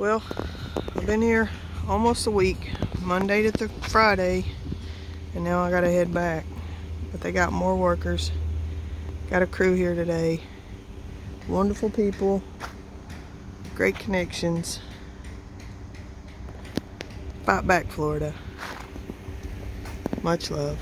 Well, I've been here almost a week, Monday to th Friday, and now I gotta head back. But they got more workers. Got a crew here today. Wonderful people, great connections. Fight back, Florida. Much love.